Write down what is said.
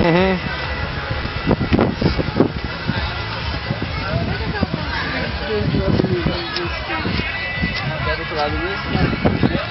Uhum. Do outro lado mesmo?